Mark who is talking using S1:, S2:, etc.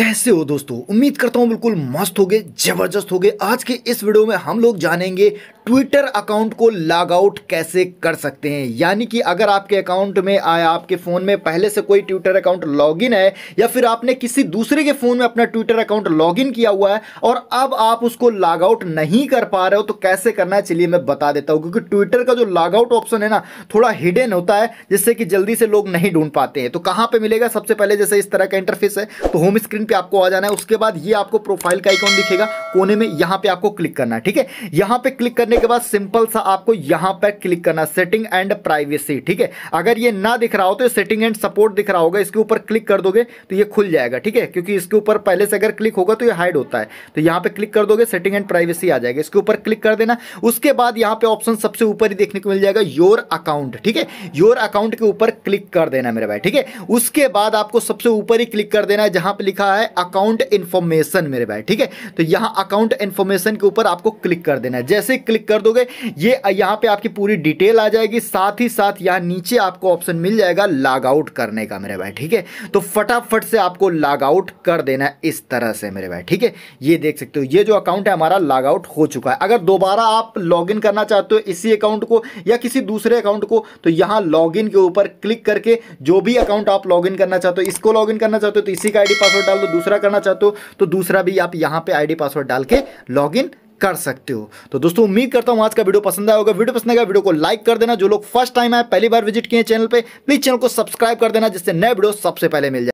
S1: कैसे हो दोस्तों? उम्मीद करता हूँ बिल्कुल मस्त हो गए ज़बरदस्त हो गए आज के इस वीडियो में हम लोग जानेंगे ट्विटर अकाउंट को लॉग आउट कैसे कर सकते हैं। यानी कि अगर आपके अकाउंट में आया, आपके फ़ोन में पहले से कोई ट्विटर अकाउंट लॉगिन है, या फिर आपने किसी दूसरे के फ़ोन में अपना ट्विटर अकाउंट लॉगिन किया हुआ है, और अब आप उसको लॉग आउट नहीं कर पा रहे हो तो कैसे करना है? चलिए मैं बता देता हूँ, क्योंकि ट्विटर का जो लॉग आउट ऑप्शन है ना, थोड़ा हिडन होता है, जिससे कि जल्दी से लोग नहीं ढूंढ पाते हैं। तो कहाँ पर मिलेगा? सबसे पहले जैसे इस तरह का इंटरफेस है तो होम स्क्रीन पे आपको आ जाना है। उसके बाद ये आपको प्रोफ़ाइल का आइकॉन दिखेगा। कोने में यहाँ पे आपको क्लिक करना है, ठीक है? यहाँ पे क्लिक करने के बाद सिंपल सा आपको यहाँ पे क्लिक करना सेटिंग एंड प्राइवेसी ठीक है? अगर ये ना दिख रहा हो तो सेटिंग एंड सपोर्ट दिख रहा होगा। इसके ऊपर क्लिक कर दोगे तो ये खुल जाएगा, ठीक है? क्योंकि इसके ऊपर पहले से अगर क्लिक होगा तो ये हाइड होता है। तो यहाँ पे क्लिक कर दोगे सेटिंग एंड प्राइवेसी आ जाएगा। इसके ऊपर क्लिक कर देना। उसके बाद यहाँ पे ऑप्शन सबसे ऊपर ही देखने को मिल जाएगा योर अकाउंट ठीक है? योर अकाउंट के ऊपर क्लिक कर देना मेरे भाई, ठीक है? उसके बाद आपको सबसे ऊपर ही क्लिक कर देना है, जहाँ पे लिखा है अकाउंट इन्फॉर्मेशन मेरे भाई, ठीक है? तो यहाँ अकाउंट इन्फॉर्मेशन के ऊपर आपको क्लिक कर देना है। जैसे क्लिक कर दोगे, ये, यहाँ पे आपकी पूरी डिटेल आ जाएगी, साथ ही साथ यहाँ नीचे आपको ऑप्शन मिल जाएगा लॉग आउट करने का मेरे भाई, ठीक है? तो फटाफट से आपको लॉग आउट कर देना है इस तरह से मेरे भाई, ठीक है? ये देख सकते हो, ये जो अकाउंट है हमारा लॉग आउट हो चुका है। अगर दोबारा आप लॉग इन करना चाहते हो इसी अकाउंट को या किसी दूसरे अकाउंट को तो यहाँ लॉग के ऊपर क्लिक करके जो भी अकाउंट आप लॉग इन करना चाहते हो, इसको लॉग इन करना चाहते हो तो इसी का आईडी पासवर्ड डाल दो दूसरा करना चाहते हो तो दूसरा भी आप यहाँ पे आईडी पासवर्ड डाल के लॉगिन कर सकते हो। तो दोस्तों, उम्मीद करता हूँ आज का वीडियो पसंद आया होगा। वीडियो पसंद आएगा वीडियो को लाइक कर देना। जो लोग फ़र्स्ट टाइम आए, पहली बार विज़िट किए चैनल पे प्लीज़ चैनल को सब्सक्राइब कर देना, जिससे नए वीडियो सबसे पहले मिल जाए।